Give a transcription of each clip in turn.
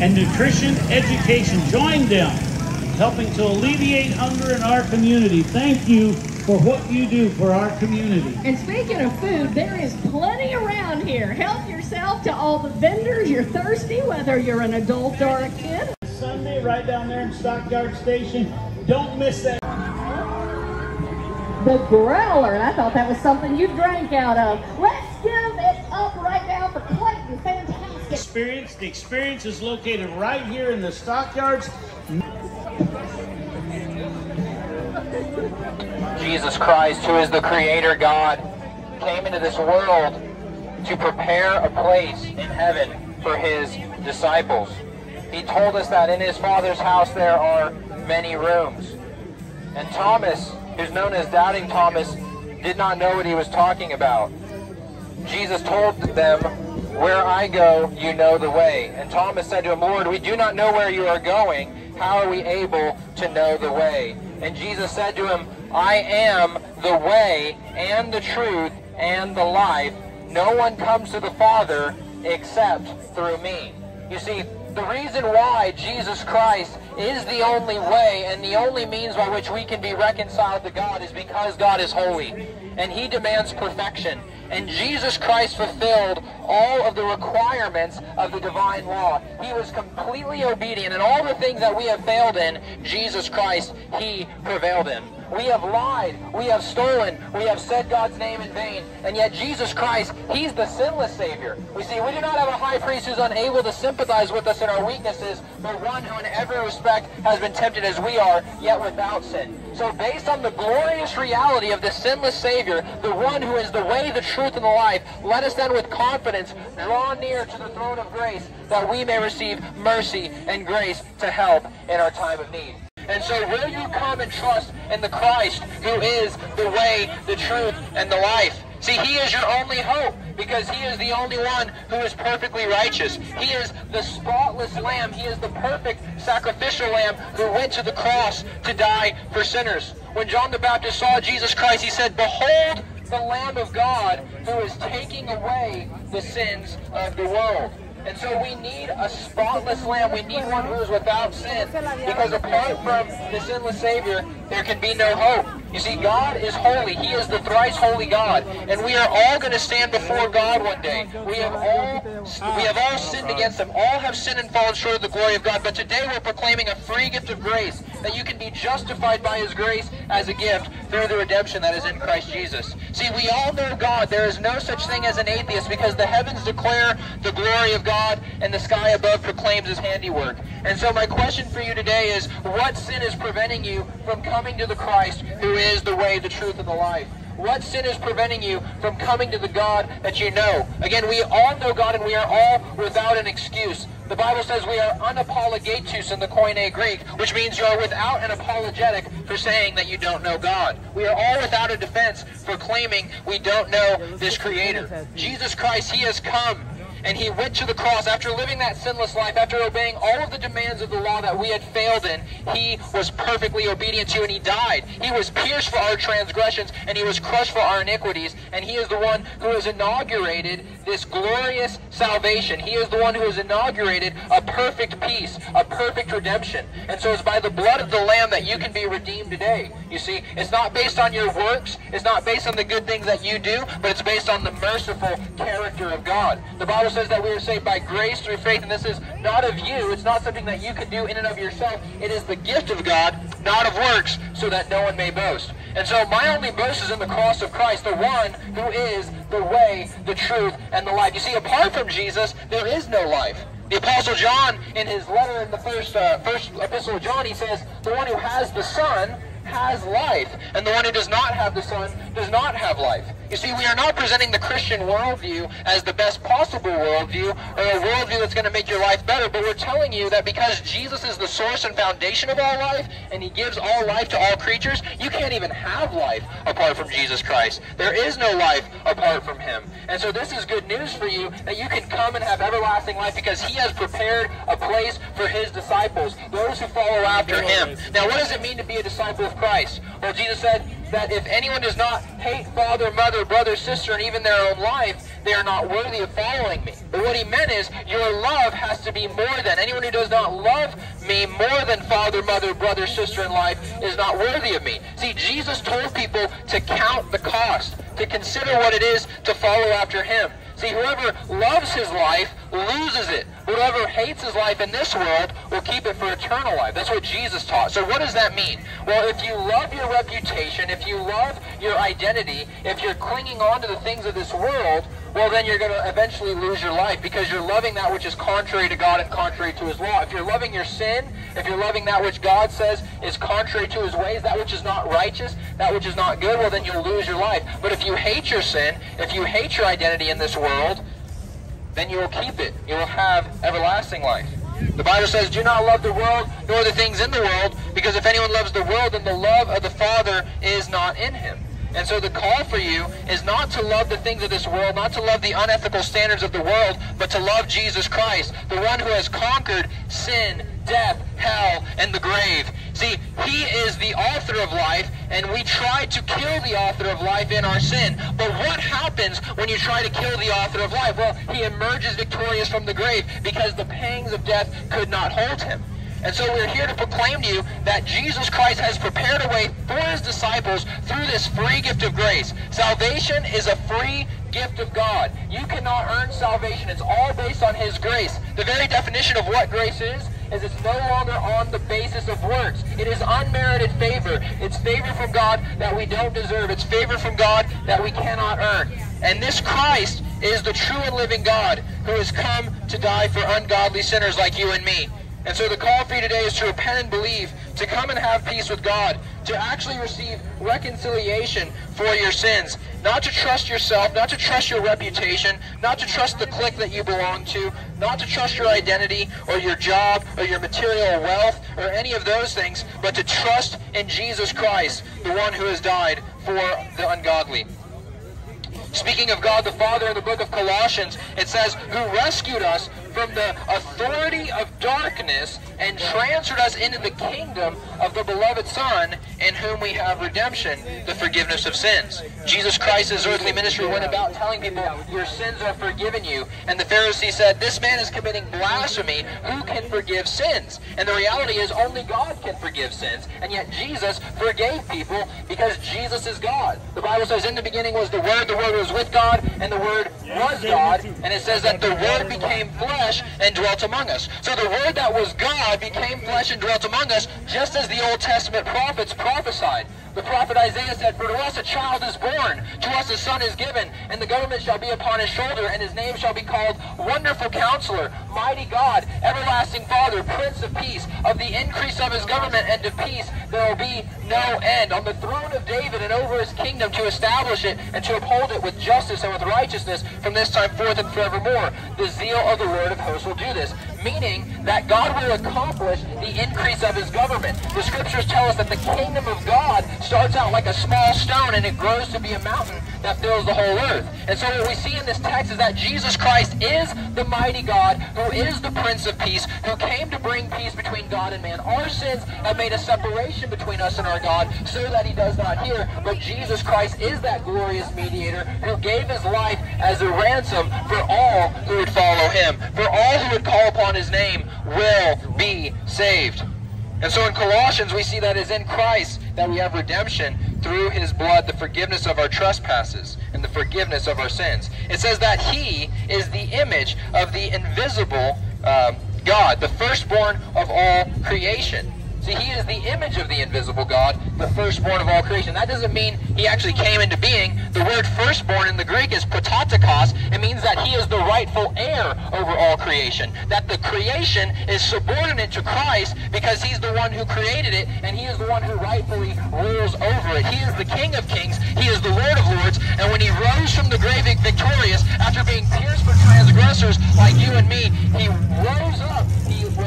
and nutrition education. Join them, helping to alleviate hunger in our community. Thank you for what you do for our community. And speaking of food, there is plenty around here. Help yourself to all the vendors. You're thirsty, whether you're an adult or a kid. Sunday, right down there in Stockyard Station. Don't miss that. The growler. I thought that was something you drank out of. Let's give it up right now for Clayton. Fantastic. Experience. The experience is located right here in the Stockyards. Jesus Christ, who is the Creator God, came into this world to prepare a place in heaven for His disciples. He told us that in His Father's house there are many rooms. And Thomas, who's known as Doubting Thomas, did not know what he was talking about. Jesus told them, Where I go, you know the way. And Thomas said to him, Lord, we do not know where you are going. How are we able to know the way? And Jesus said to him, I am the way and the truth and the life. No one comes to the Father except through me. You see, the reason why Jesus Christ is the only way and the only means by which we can be reconciled to God is because God is holy and he demands perfection. And Jesus Christ fulfilled all of the requirements of the divine law. He was completely obedient and all the things that we have failed in, Jesus Christ, he prevailed in. We have lied. We have stolen. We have said God's name in vain. And yet Jesus Christ, He's the sinless Savior. We see, we do not have a high priest who's unable to sympathize with us in our weaknesses, but one who in every respect has been tempted as we are, yet without sin. So based on the glorious reality of the sinless Savior, the one who is the way, the truth, and the life, let us then with confidence draw near to the throne of grace that we may receive mercy and grace to help in our time of need. And so will you come and trust in the Christ who is the way, the truth, and the life? See, he is your only hope because he is the only one who is perfectly righteous. He is the spotless lamb. He is the perfect sacrificial lamb who went to the cross to die for sinners. When John the Baptist saw Jesus Christ, he said, Behold the Lamb of God who is taking away the sins of the world. And so we need a spotless lamb. We need one who is without sin. Because apart from the sinless Savior, there can be no hope. You see, God is holy. He is the thrice holy God. And we are all going to stand before God one day. We have all we have all sinned against him. All have sinned and fallen short of the glory of God. But today we're proclaiming a free gift of grace, that you can be justified by his grace as a gift through the redemption that is in Christ Jesus. See, we all know God. There is no such thing as an atheist because the heavens declare the glory of God and the sky above proclaims his handiwork. And so my question for you today is, what sin is preventing you from coming to the Christ who is the way, the truth, and the life? What sin is preventing you from coming to the God that you know? Again, we all know God and we are all without an excuse. The Bible says we are unapologetus in the Koine Greek, which means you are without an apologetic for saying that you don't know God. We are all without a defense for claiming we don't know this Creator. Jesus Christ, He has come and he went to the cross after living that sinless life, after obeying all of the demands of the law that we had failed in. He was perfectly obedient to, and he died. He was pierced for our transgressions, and he was crushed for our iniquities. And he is the one who has inaugurated this glorious salvation. He is the one who has inaugurated a perfect peace, a perfect redemption. And so it's by the blood of the Lamb that you can be redeemed today. You see, it's not based on your works, it's not based on the good things that you do, but it's based on the merciful character of God. The Bible Bible says that we are saved by grace through faith, and this is not of you. It's not something that you can do in and of yourself. It is the gift of God, not of works, so that no one may boast. And so my only boast is in the cross of Christ, the one who is the way, the truth, and the life. You see, apart from Jesus, there is no life. The Apostle John, in his letter in the first, uh, first epistle of John, he says, the one who has the Son has life, and the one who does not have the Son does not have life. You see, we are not presenting the Christian worldview as the best possible worldview, or a worldview that's going to make your life better, but we're telling you that because Jesus is the source and foundation of all life, and he gives all life to all creatures, you can't even have life apart from Jesus Christ. There is no life apart from him. And so this is good news for you, that you can come and have everlasting life because he has prepared a place for his disciples, those who follow after him. Now, what does it mean to be a disciple of Christ? Well, Jesus said that if anyone does not hate father, mother, brother, sister, and even their own life, they are not worthy of following me. But what he meant is, your love has to be more than. Anyone who does not love me more than father, mother, brother, sister and life is not worthy of me. See, Jesus told people to count the cost, to consider what it is to follow after him. See, whoever loves his life loses it. Whoever hates his life in this world will keep it for eternal life. That's what Jesus taught. So what does that mean? Well, if you love your reputation, if you love your identity, if you're clinging on to the things of this world, well, then you're going to eventually lose your life because you're loving that which is contrary to God and contrary to his law. If you're loving your sin, if you're loving that which God says is contrary to his ways, that which is not righteous, that which is not good, well, then you'll lose your life. But if you hate your sin, if you hate your identity in this world, then you will keep it. You will have everlasting life. The Bible says, Do not love the world, nor the things in the world, because if anyone loves the world, then the love of the Father is not in him. And so the call for you is not to love the things of this world, not to love the unethical standards of the world, but to love Jesus Christ, the one who has conquered sin, death, hell, and the grave. See, he is the author of life, and we try to kill the author of life in our sin. But what happens when you try to kill the author of life? Well, he emerges victorious from the grave because the pangs of death could not hold him. And so we're here to proclaim to you that Jesus Christ has prepared a way for his disciples through this free gift of grace. Salvation is a free gift of God. You cannot earn salvation. It's all based on his grace. The very definition of what grace is, is it's no longer on the basis of works. It is unmerited favor. It's favor from God that we don't deserve. It's favor from God that we cannot earn. And this Christ is the true and living God who has come to die for ungodly sinners like you and me. And so the call for you today is to repent and believe, to come and have peace with God, to actually receive reconciliation for your sins, not to trust yourself, not to trust your reputation, not to trust the clique that you belong to, not to trust your identity or your job or your material wealth or any of those things, but to trust in Jesus Christ, the one who has died for the ungodly. Speaking of God the Father in the book of Colossians, it says, who rescued us from the authority of darkness and transferred us into the kingdom of the beloved Son, in whom we have redemption, the forgiveness of sins. Jesus Christ's earthly ministry went about telling people, your sins are forgiven you. And the Pharisee said, this man is committing blasphemy. Who can forgive sins? And the reality is only God can forgive sins. And yet Jesus forgave people because Jesus is God. The Bible says, in the beginning was the Word, the Word was with God, and the Word was God. And it says that the Word became flesh and dwelt among us. So the Word that was God became flesh and dwelt among us, just as the Old Testament prophets prophesied. The prophet Isaiah said, For to us a child is born, to us a son is given, and the government shall be upon his shoulder, and his name shall be called Wonderful Counselor, Mighty God, Everlasting Father, Prince of Peace. Of the increase of his government and of peace there will be no end. On the throne of David and over his kingdom to establish it and to uphold it with justice and with righteousness from this time forth and forevermore. The zeal of the Lord of hosts will do this meaning that God will accomplish the increase of his government. The scriptures tell us that the kingdom of God starts out like a small stone and it grows to be a mountain that fills the whole earth. And so what we see in this text is that Jesus Christ is the mighty God who is the Prince of Peace, who came to bring peace between God and man. Our sins have made a separation between us and our God so that he does not hear. But Jesus Christ is that glorious mediator who gave his life as a ransom for all who would follow him, for all who would call upon his name will be saved. And so in Colossians, we see that it's in Christ that we have redemption through his blood, the forgiveness of our trespasses and the forgiveness of our sins. It says that he is the image of the invisible uh, God, the firstborn of all creation. See, he is the image of the invisible God, the firstborn of all creation. That doesn't mean he actually came into being. The word firstborn in the Greek is prototokos. It means that he is the rightful heir over all creation. That the creation is subordinate to Christ because he's the one who created it and he is the one who rightfully rules over it. He is the King of kings. He is the Lord of lords. And when he rose from the grave victorious after being pierced for transgressors like you and me, he rose up.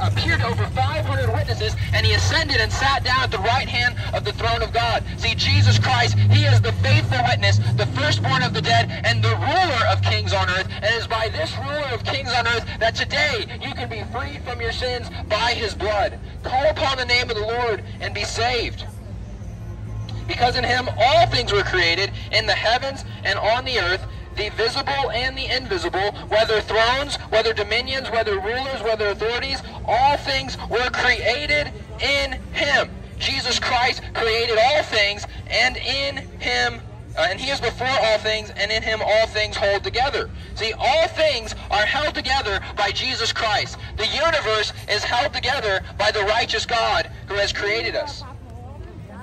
Appeared to over 500 witnesses and he ascended and sat down at the right hand of the throne of God. See, Jesus Christ, he is the faithful witness, the firstborn of the dead, and the ruler of kings on earth. And it is by this ruler of kings on earth that today you can be freed from your sins by his blood. Call upon the name of the Lord and be saved. Because in him all things were created, in the heavens and on the earth, the visible and the invisible, whether thrones, whether dominions, whether rulers, whether authorities, all things were created in him. Jesus Christ created all things, and in him uh, and he is before all things, and in him all things hold together. See, all things are held together by Jesus Christ. The universe is held together by the righteous God who has created us.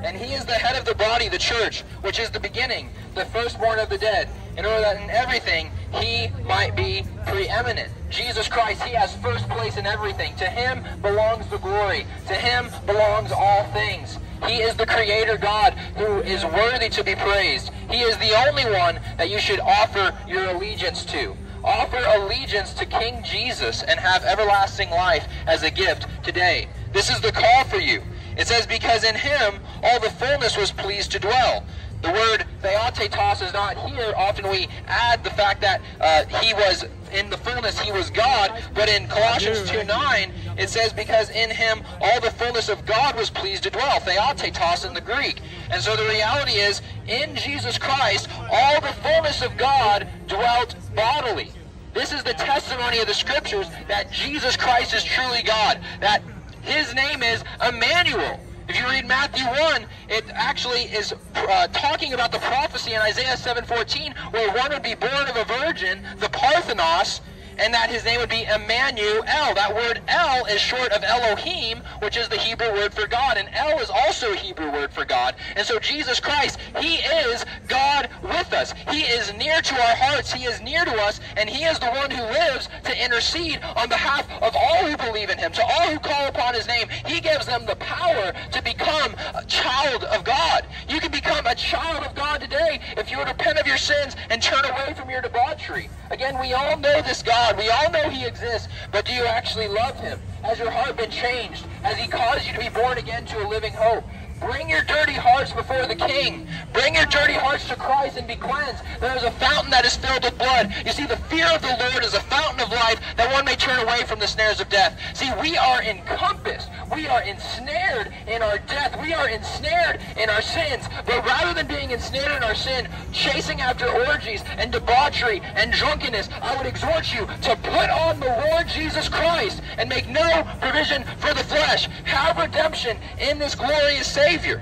And he is the head of the body, the church, which is the beginning, the firstborn of the dead, in order that in everything he might be preeminent. Jesus Christ, he has first place in everything. To him belongs the glory. To him belongs all things. He is the creator God who is worthy to be praised. He is the only one that you should offer your allegiance to. Offer allegiance to King Jesus and have everlasting life as a gift today. This is the call for you. It says, because in him all the fullness was pleased to dwell. The word theotetos is not here. Often we add the fact that uh, he was in the fullness, he was God. But in Colossians 2 9, it says, because in him all the fullness of God was pleased to dwell. Theotetos in the Greek. And so the reality is, in Jesus Christ, all the fullness of God dwelt bodily. This is the testimony of the scriptures that Jesus Christ is truly God. That his name is Emmanuel. If you read Matthew 1, it actually is uh, talking about the prophecy in Isaiah 7.14 where one would be born of a virgin, the Parthenos, and that his name would be Emmanuel. That word El is short of Elohim, which is the Hebrew word for God, and El is also a Hebrew word for God. And so Jesus Christ, he is God with us. He is near to our hearts. He is near to us, and he is the one who lives to intercede on behalf of all who believe in him, to all who call upon his name. He gives them the power to become a child of God. You can become a child of God today if you repent of your sins and turn away from your debauchery. Again, we all know this God. We all know he exists, but do you actually love him? Has your heart been changed? Has he caused you to be born again to a living hope? Bring your dirty hearts before the King. Bring your dirty hearts to Christ and be cleansed. There is a fountain that is filled with blood. You see, the fear of the Lord is a fountain of life that one may turn away from the snares of death. See, we are encompassed. We are ensnared in our death. We are ensnared in our sins. But rather than being ensnared in our sin, chasing after orgies and debauchery and drunkenness, I would exhort you to put on the Lord Jesus Christ and make no provision for the flesh. Have redemption in this glorious Savior. Savior.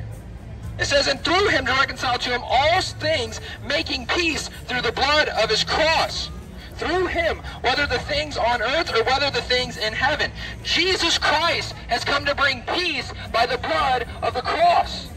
It says, and through him to reconcile to him all things, making peace through the blood of his cross. Through him, whether the things on earth or whether the things in heaven. Jesus Christ has come to bring peace by the blood of the cross.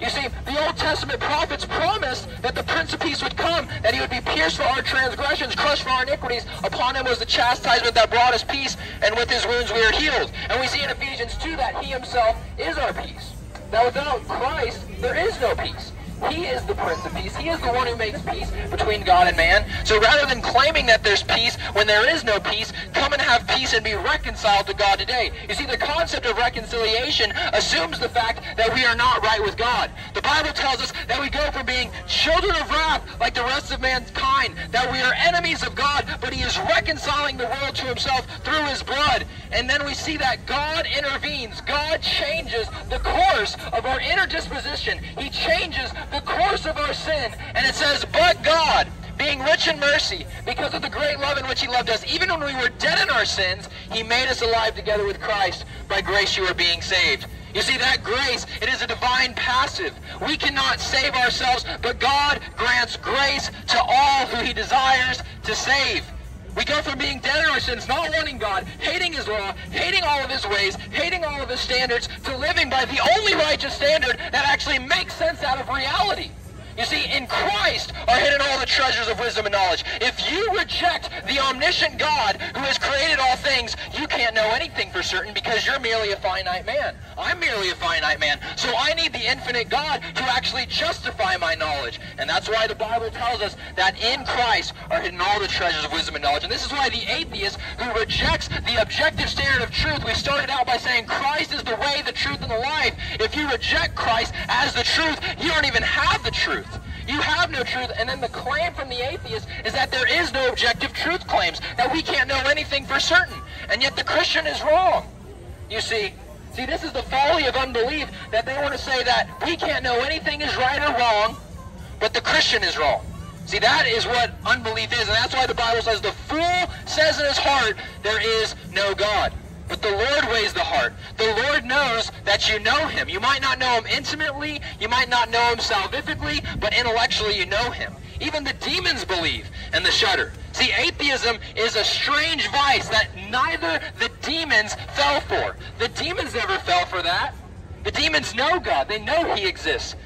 You see, the Old Testament prophets promised that the Prince of Peace would come, that he would be pierced for our transgressions, crushed for our iniquities. Upon him was the chastisement that brought us peace, and with his wounds we are healed. And we see in Ephesians 2 that he himself is our peace. Now without Christ, there is no peace. He is the Prince of Peace. He is the one who makes peace between God and man. So rather than claiming that there's peace when there is no peace, come and have peace and be reconciled to God today. You see, the concept of reconciliation assumes the fact that we are not right with God. The Bible tells us that we go from being children of wrath like the rest of mankind, that we are enemies of God, but he is reconciling the world to himself through his blood. And then we see that God intervenes. God changes the course of our inner disposition. He changes the course of our sin. And it says, but God, being rich in mercy, because of the great love in which he loved us, even when we were dead in our sins, he made us alive together with Christ. By grace you are being saved. You see, that grace, it is a divine passive. We cannot save ourselves, but God grants grace to all who he desires to save. We go from being dead in our sins, not wanting God, hating his law, hating all of his ways, hating all of his standards, to living by the only righteous standard that actually makes sense out of reality. You see, in Christ are hidden all the treasures of wisdom and knowledge. If you reject the omniscient God who has created all things, you can't know anything for certain because you're merely a finite man. I'm merely a finite man. So I need the infinite God to actually justify my knowledge. And that's why the Bible tells us that in Christ are hidden all the treasures of wisdom and knowledge. And this is why the atheist who rejects the objective standard of truth, we started out by saying Christ is the way, the truth, and the life. If you reject Christ as the truth, you don't even have the truth. You have no truth. And then the claim from the atheist is that there is no objective truth claims, that we can't know anything for certain. And yet the Christian is wrong. You see, see, this is the folly of unbelief that they want to say that we can't know anything is right or wrong, but the Christian is wrong. See, that is what unbelief is, and that's why the Bible says the fool says in his heart, there is no God. But the Lord weighs the heart. The Lord knows that you know him. You might not know him intimately, you might not know him salvifically, but intellectually you know him. Even the demons believe and the shudder. See, atheism is a strange vice that neither the demons fell for. The demons never fell for that. The demons know God. They know he exists.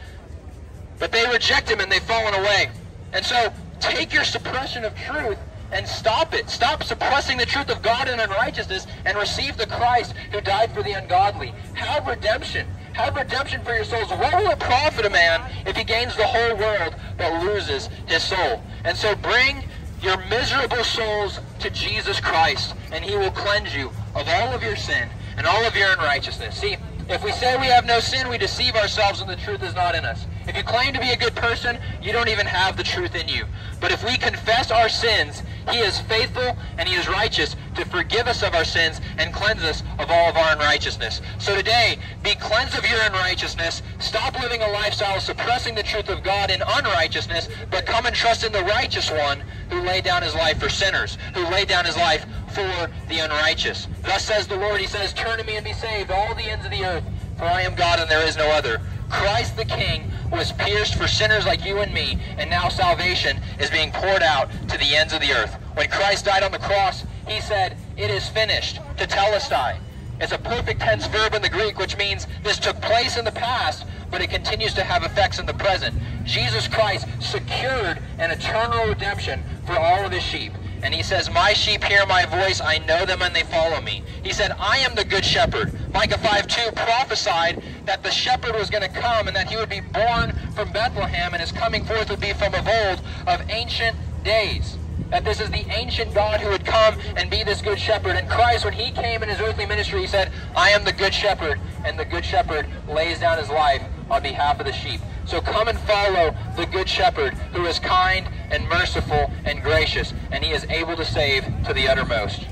But they reject him and they've fallen away. And so take your suppression of truth and stop it. Stop suppressing the truth of God and unrighteousness and receive the Christ who died for the ungodly. Have redemption. Have redemption for your souls. What will it profit a man if he gains the whole world but loses his soul? And so bring your miserable souls to Jesus Christ, and he will cleanse you of all of your sin and all of your unrighteousness. See, if we say we have no sin, we deceive ourselves and the truth is not in us. If you claim to be a good person, you don't even have the truth in you. But if we confess our sins, he is faithful and he is righteous to forgive us of our sins and cleanse us of all of our unrighteousness. So today, be cleansed of your unrighteousness. Stop living a lifestyle suppressing the truth of God in unrighteousness, but come and trust in the righteous one who laid down his life for sinners, who laid down his life for the unrighteous. Thus says the Lord, he says, Turn to me and be saved, all the ends of the earth, for I am God and there is no other. Christ the King was pierced for sinners like you and me, and now salvation is being poured out to the ends of the earth. When Christ died on the cross, he said, It is finished, tetelestai. It's a perfect tense verb in the Greek, which means this took place in the past, but it continues to have effects in the present. Jesus Christ secured an eternal redemption for all of his sheep. And he says, My sheep hear my voice, I know them and they follow me. He said, I am the good shepherd. Micah 5 2 prophesied that the shepherd was going to come and that he would be born from Bethlehem and his coming forth would be from of old, of ancient days. That this is the ancient God who would come and be this good shepherd. And Christ, when he came in his earthly ministry, he said, I am the good shepherd. And the good shepherd lays down his life on behalf of the sheep. So come and follow the good shepherd who is kind and merciful and gracious, and he is able to save to the uttermost.